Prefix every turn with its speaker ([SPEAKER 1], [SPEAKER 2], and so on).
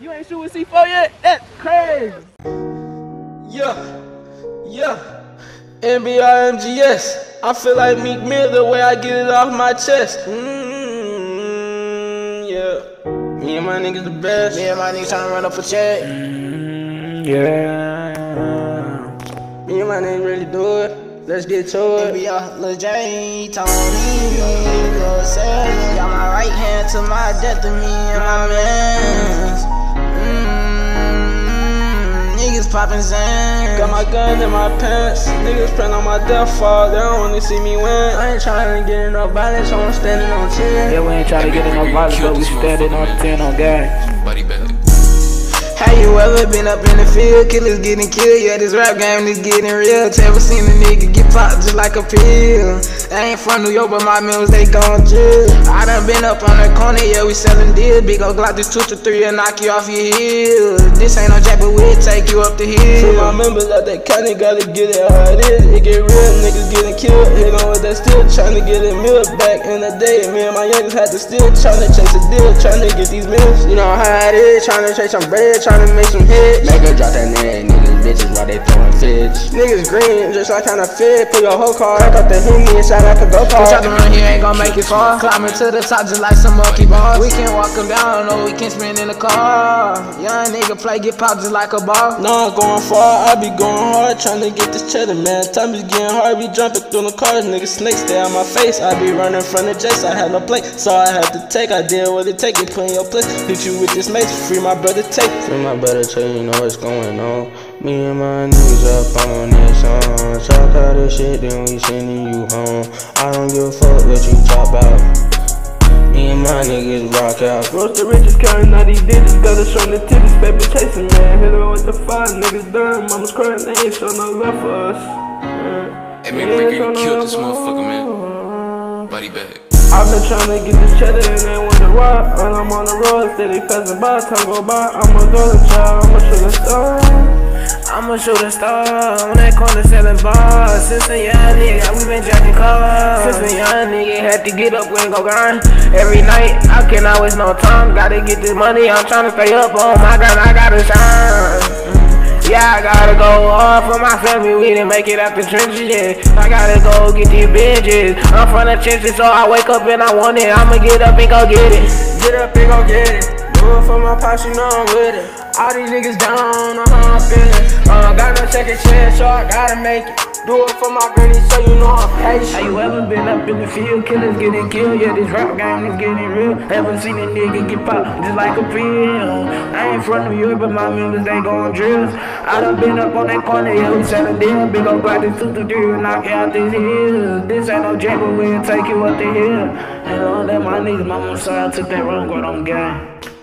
[SPEAKER 1] You ain't shoot with C4 yet? That's crazy.
[SPEAKER 2] Yeah, yeah. NBR MGS. I feel like Meek Mill the way I get it off my chest. Mm, yeah. Me and my niggas the best.
[SPEAKER 3] Me and my niggas tryna run up a check.
[SPEAKER 2] Mm, yeah. Me and my niggas really do it. Let's get to it.
[SPEAKER 3] NBR, Lil Jay, Tonii, Lil Sam. Got my right hand to my death to me and my mans. Mmm, niggas poppin' Zan.
[SPEAKER 2] Got my gun in my pants. Niggas praying on my death fall. They don't wanna see me win. I ain't trying to get in no violence, so I'm standing on 10.
[SPEAKER 1] Yeah, we ain't trying to get in no violence, but we standing on 10 on gang.
[SPEAKER 4] Buddy bag.
[SPEAKER 3] How you ever been up in the field? Killers getting killed, yeah, this rap game is getting real. Ever seen a nigga get popped just like a pill? I ain't from New York, but my mills, they gon' drill. I done been up on the corner, yeah, we sellin' deals. Big ol' Glock, this 2 to 3 and knock you off your heels. This ain't no jack, but we'll take you up the
[SPEAKER 2] To
[SPEAKER 3] hill.
[SPEAKER 2] my members out that county, gotta get it how it is. It get real, niggas getting killed. Hit on with that still, tryna get it meal back in the day. Me and my youngest had to still tryna chase a deal, tryna get these meals. You know how it is, tryna chase some bread, tryna make some hits.
[SPEAKER 5] Make her drop that nigga, niggas bitches while they throwing fish.
[SPEAKER 2] Niggas green, just like kinda fit. Put your whole car, crack up the Hemi inside like a go
[SPEAKER 3] Bitch,
[SPEAKER 2] kart.
[SPEAKER 3] out the run here ain't gon' make it far. Climbing to the top just like some monkey bars. We can walk them down, no, we can spin in the car. Young nigga play, get popped just like a ball.
[SPEAKER 2] Nah, I'm going far, I be going hard, tryna get this cheddar, man. Time is getting hard, be jumping through the cars, niggas snakes stay out my face. I be running from the jets, I had no play, so I had to take. I did what it take, it put in your place. Hit you with this mace, free my brother take.
[SPEAKER 5] Free my brother till you know what's going on. Me and my niggas up on this song. Talk all this shit, then we sending you home. I don't give a fuck what you talk about. Me and my niggas rock out.
[SPEAKER 2] Roast the richest, counting all these digits, gotta show the titties, baby chasing, man. Hit her with the five, niggas done, mama's crying, they ain't show no love for us.
[SPEAKER 4] Hey, man, Ricky, you killed this motherfucker, man. Buddy bag.
[SPEAKER 2] I've been trying to get this cheddar and they wonder why. When I'm on the road, steady passing by, time go by. I'm a golden a
[SPEAKER 3] shooting star on that corner selling bars. Since a young nigga, we been jacking cars. Since a young nigga had to get up and go grind. Every night, I can always no time. Gotta get this money, I'm trying to stay up on my grind. I gotta shine. Mm. Yeah, I gotta go hard for my family. We didn't make it out the trenches yet. I gotta go get these bitches. I'm from the trenches, so I wake up and I want it. I'ma get up and go get it.
[SPEAKER 2] Get up and go get it. Do it for my pops, you know I'm with it. All these niggas down, I'm got no second chance, so I gotta make it. Do it for my granny, so you know I'm patient.
[SPEAKER 1] Have you ever been up in the field? Killers getting killed, yeah, this rap game is getting real. Haven't seen a nigga get popped just like a pill. I ain't from New York, but my members, they gon' drills. I done been up on that corner, yeah, we set a deal. Big ol' Glock, this 2 to 3, knock out this hill. This ain't no jack, but we'll take you up the hill. And all that my niggas, my mama sorry I took that wrong, but I'm gang.